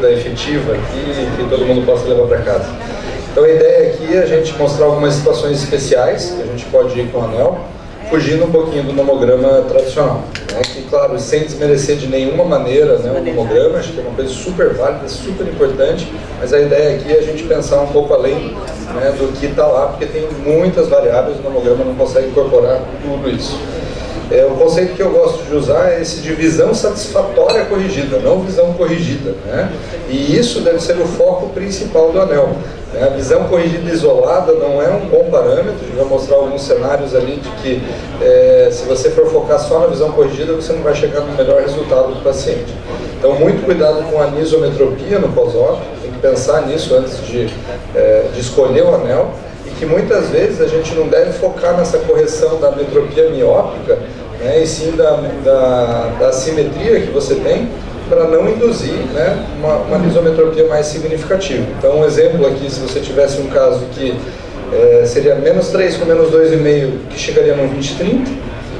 Rápida, efetiva aqui, que todo mundo possa levar para casa. Então a ideia aqui é a gente mostrar algumas situações especiais que a gente pode ir com o anel, fugindo um pouquinho do nomograma tradicional. Né? Que, claro, sem desmerecer de nenhuma maneira né, o nomograma, acho que é uma coisa super válida, super importante, mas a ideia aqui é a gente pensar um pouco além né, do que está lá, porque tem muitas variáveis, o nomograma não consegue incorporar tudo isso. É, o conceito que eu gosto de usar é esse de visão satisfatória corrigida, não visão corrigida. Né? E isso deve ser o foco principal do anel. Né? A visão corrigida isolada não é um bom parâmetro, a gente vai mostrar alguns cenários ali de que é, se você for focar só na visão corrigida, você não vai chegar no melhor resultado do paciente. Então, muito cuidado com a anisometropia no pós-op, tem que pensar nisso antes de, é, de escolher o anel e que muitas vezes a gente não deve focar nessa correção da metropia miópica né, e sim da, da, da simetria que você tem para não induzir né, uma, uma mais significativa. Então, um exemplo aqui, se você tivesse um caso que é, seria menos 3 com menos 2,5, que chegaria no 20,30,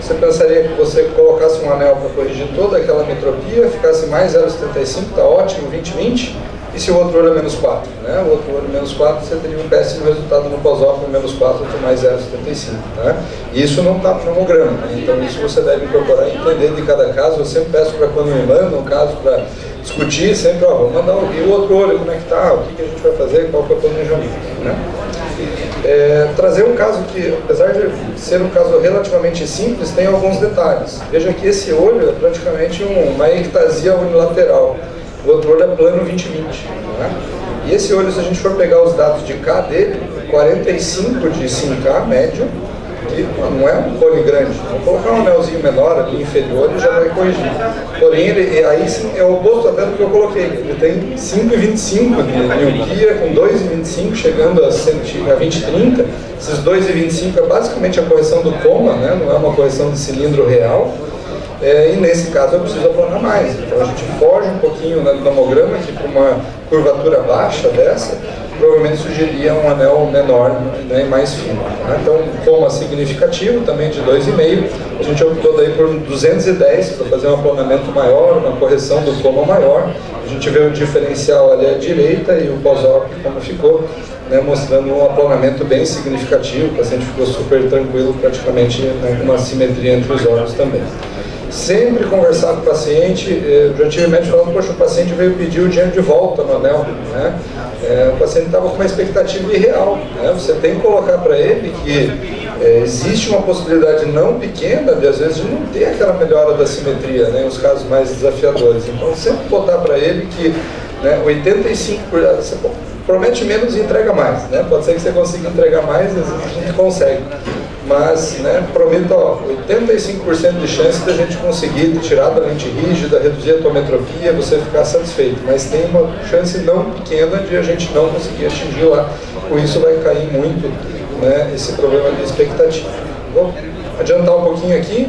você pensaria que você colocasse um anel para corrigir toda aquela metropia, ficasse mais 0,75, está ótimo, 20,20, e se o outro olho é menos 4? Né? O outro olho é menos 4, você teria um péssimo resultado no pós-op, menos 4 com mais 0,75. Né? Isso não está no nomograma, né? então isso você deve incorporar e entender de cada caso. Eu sempre peço para quando me mandam um caso para discutir, sempre, ó, vamos mandar o, e o outro olho, como é que está, o que, que a gente vai fazer, qual que é o planejamento. Né? É, trazer um caso que, apesar de ser um caso relativamente simples, tem alguns detalhes. Veja que esse olho é praticamente uma ectasia unilateral o outro olho é plano 2020. Né? E esse olho, se a gente for pegar os dados de K dele, 45 de 5K médio, que não é um cone grande. Vamos colocar um anelzinho menor ali, inferior, e já vai corrigir. Porém, ele, aí sim é o oposto até do que eu coloquei. Ele tem 5,25 de miopia, com 2,25 chegando a, 20, a 20,30. Esses 2,25 é basicamente a correção do coma, né? não é uma correção de cilindro real. É, e nesse caso eu preciso aplanar mais. Então a gente foge um pouquinho né, do nomograma, que para uma curvatura baixa dessa, provavelmente sugeriria um anel menor né, e mais fino. Tá? Então, coma significativo, também de 2,5, a gente optou daí por 210 para fazer um aplanamento maior, uma correção do coma maior. A gente vê o diferencial ali à direita e o pós-op como ficou, né, mostrando um aplanamento bem significativo, o paciente ficou super tranquilo, praticamente né, com uma simetria entre os olhos também sempre conversar com o paciente. Já tive médico falando, poxa, o paciente veio pedir o dinheiro de volta no anel. Né? É, o paciente estava com uma expectativa irreal. Né? Você tem que colocar para ele que é, existe uma possibilidade não pequena, de às vezes, não ter aquela melhora da simetria, né, os casos mais desafiadores. Então, sempre botar para ele que né, 85%, você promete menos e entrega mais. Né? Pode ser que você consiga entregar mais, às vezes a gente consegue mas né, prometo ó, 85% de chance da gente conseguir tirar da lente rígida, reduzir a tometropia, você ficar satisfeito, mas tem uma chance não pequena de a gente não conseguir atingir lá, com isso vai cair muito né, esse problema de expectativa. Vou adiantar um pouquinho aqui,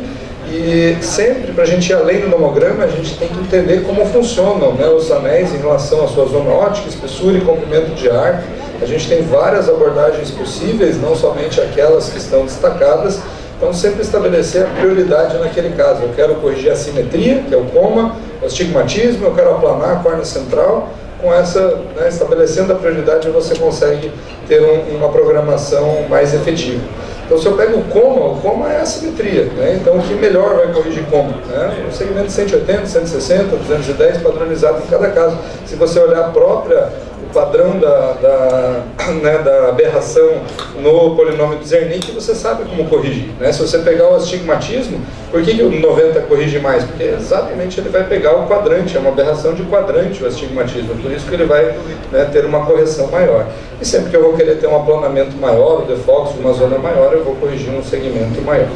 e sempre, para a gente ir além do nomograma, a gente tem que entender como funcionam né, os anéis em relação à sua zona ótica, espessura e comprimento de ar, a gente tem várias abordagens possíveis, não somente aquelas que estão destacadas, então sempre estabelecer a prioridade naquele caso. Eu quero corrigir a simetria, que é o coma, o astigmatismo, eu quero aplanar a córnea central, com essa, né, estabelecendo a prioridade você consegue ter um, uma programação mais efetiva. Então, se eu pego o coma, o coma é a simetria. Né? Então, o que melhor vai corrigir coma? Né? Um segmento de 180, 160, 210, padronizado em cada caso. Se você olhar a própria o padrão da, da, né, da aberração no polinômio de Zernick, você sabe como corrigir. Né? Se você pegar o astigmatismo, por que, que o 90 corrige mais? Porque exatamente ele vai pegar o quadrante, é uma aberração de quadrante o astigmatismo, por isso que ele vai né, ter uma correção maior. E sempre que eu vou querer ter um aplanamento maior, o defox, uma zona maior, eu vou corrigir um segmento maior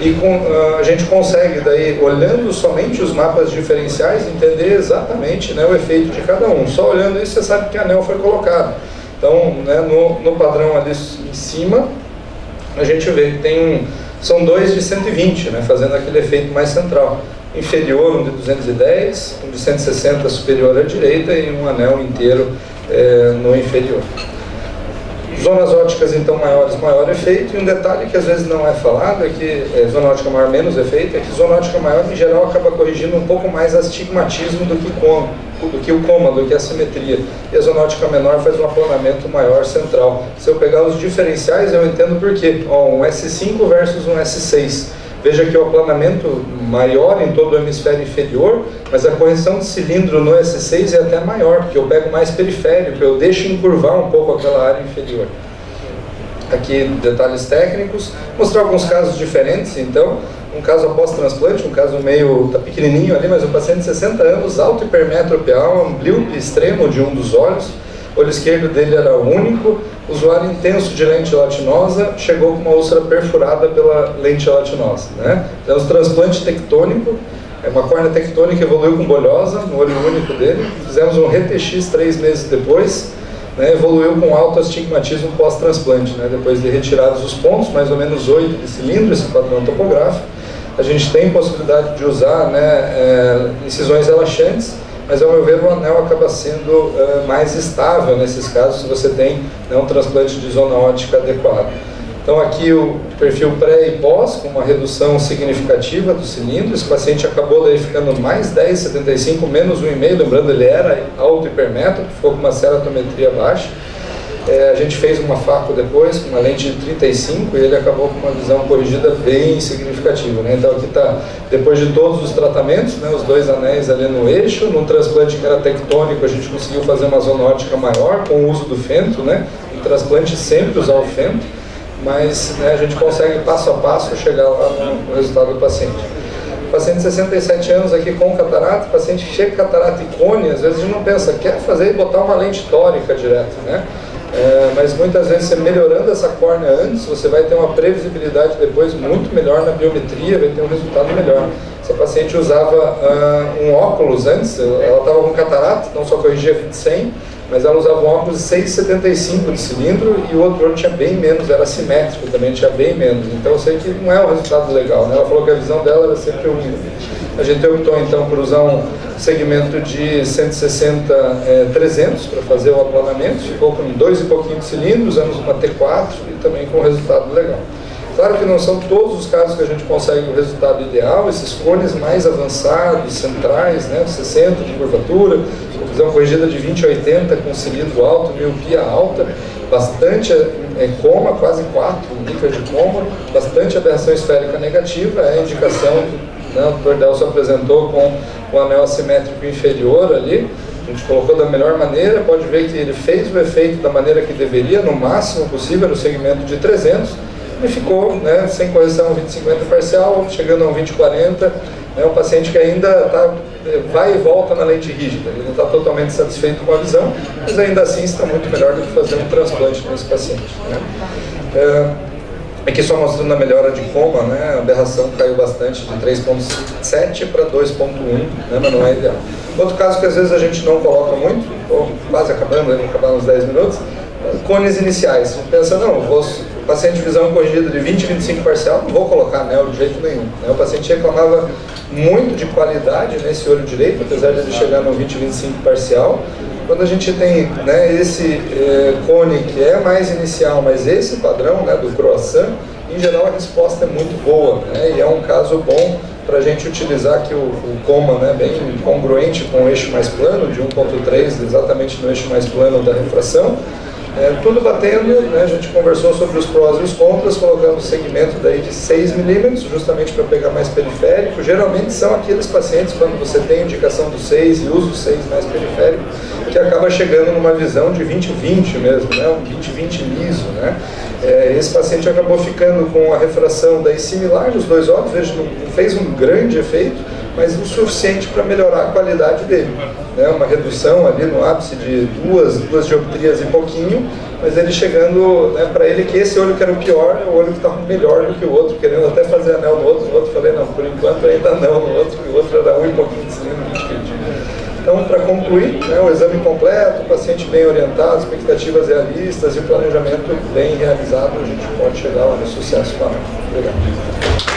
e com, a gente consegue daí, olhando somente os mapas diferenciais, entender exatamente né, o efeito de cada um. Só olhando isso você sabe que anel foi colocado. Então, né, no, no padrão ali em cima, a gente vê que tem um, são dois de 120, né, fazendo aquele efeito mais central. Inferior, um de 210, um de 160 superior à direita e um anel inteiro é, no inferior. Zonas óticas, então, maiores, maior efeito. E um detalhe que às vezes não é falado é que é, zona ótica maior, menos efeito, é que zona ótica maior, em geral, acaba corrigindo um pouco mais astigmatismo do que, com, do que o coma, do que a simetria. E a zona ótica menor faz um aplanamento maior central. Se eu pegar os diferenciais, eu entendo por quê. Ó, um S5 versus um S6. Veja que o aplanamento maior em todo o hemisfério inferior, mas a correção de cilindro no S6 é até maior, porque eu pego mais periférico, eu deixo encurvar um pouco aquela área inferior. Aqui detalhes técnicos, mostrar alguns casos diferentes, então, um caso após transplante, um caso meio, tá pequenininho ali, mas um paciente de 60 anos, alto hipermetropial, amblíope extremo de um dos olhos, olho esquerdo dele era único, usuário intenso de lente latinosa, chegou com uma úlcera perfurada pela lente latinosa. Né? Temos transplante tectônico, é uma córnea tectônica evoluiu com bolhosa no olho único dele, fizemos um RTX três meses depois, né, evoluiu com alto astigmatismo pós-transplante, né, depois de retirados os pontos, mais ou menos 8 de cilindro, esse padrão topográfico. A gente tem possibilidade de usar né, é, incisões relaxantes, mas ao meu ver o anel acaba sendo uh, mais estável nesses casos se você tem né, um transplante de zona ótica adequado. Então aqui o perfil pré e pós, com uma redução significativa do cilindro, esse paciente acabou daí ficando mais 10,75, menos 1,5, lembrando ele era alto hipermétropo, ficou com uma ceratometria baixa. É, a gente fez uma faco depois, com uma lente de 35, e ele acabou com uma visão corrigida bem significativa. Né? Então aqui está, depois de todos os tratamentos, né, os dois anéis ali no eixo, num transplante que era tectônico, a gente conseguiu fazer uma zona ótica maior com o uso do fento, né? Em transplante sempre usar o fento, mas né, a gente consegue passo a passo chegar lá no resultado do paciente paciente de 67 anos aqui com catarata, paciente chega com catarata e cone, às vezes a gente não pensa, quer fazer e botar uma lente tórica direto, né? É, mas muitas vezes você melhorando essa córnea antes, você vai ter uma previsibilidade depois muito melhor na biometria, vai ter um resultado melhor. Essa paciente usava uh, um óculos antes, ela estava com catarata, não só corrigia 20 100, mas ela usava um óculos 6,75 de cilindro e o outro tinha bem menos, era simétrico também, tinha bem menos. Então eu sei que não é um resultado legal. Né? Ela falou que a visão dela era sempre ruim. A gente optou então por usar um segmento de 160 é, 300 para fazer o aplanamento, ficou com dois e pouquinho de cilindros, usamos uma T4 e também com resultado legal. Claro que não são todos os casos que a gente consegue o resultado ideal, esses cones mais avançados, centrais, né, 60 de curvatura, visão corrigida de 20 a 80 com cilindro alto, miopia alta, bastante é, coma, quase 4 micras de coma, bastante aberração esférica negativa, é indicação né, o Dr. Delcio apresentou com o anel assimétrico inferior ali, a gente colocou da melhor maneira, pode ver que ele fez o efeito da maneira que deveria, no máximo possível, no segmento de 300, e ficou né, sem correção 20-50 parcial, chegando a um 20-40, é um paciente que ainda tá, vai e volta na lente rígida, ele não está totalmente satisfeito com a visão, mas ainda assim está muito melhor do que fazer um transplante nesse paciente. Né? É, aqui só mostrando a melhora de coma, né? a aberração caiu bastante de 3.7 para 2.1, né? mas não é ideal. Outro caso que às vezes a gente não coloca muito, estou quase acabando, vou acabar uns 10 minutos, cones iniciais. Pensa, não, vou paciente de visão corrigida de 20 25 parcial, não vou colocar anel de jeito nenhum. Né? O paciente reclamava muito de qualidade nesse olho direito, apesar de ele chegar no 20 25 parcial. Quando a gente tem né, esse eh, cone que é mais inicial, mas esse padrão né, do croissant, em geral a resposta é muito boa né, e é um caso bom para a gente utilizar aqui o, o coma né, bem congruente com o eixo mais plano, de 1.3, exatamente no eixo mais plano da refração, é, tudo batendo, né, a gente conversou sobre os prós e os contras, colocando segmento daí de 6 milímetros, justamente para pegar mais periférico. Geralmente são aqueles pacientes, quando você tem indicação do 6 e usa o 6 mais periférico, que acaba chegando numa visão de 20-20 mesmo, né? um 20-20 liso. Né? É, esse paciente acabou ficando com a refração daí similar nos dois olhos, veja, não fez um grande efeito, mas o suficiente para melhorar a qualidade dele. Né? Uma redução ali no ápice de duas, duas dioptrias e pouquinho, mas ele chegando né, para ele que esse olho que era o pior é o olho que estava melhor do que o outro, querendo até fazer anel no outro, o outro falei, não, por enquanto ainda não no outro, o outro era um e pouquinho de cilindro, 20 Então, para concluir, né, o exame completo, o paciente bem orientado, expectativas realistas e planejamento bem realizado, a gente pode chegar lá no sucesso final. Obrigado.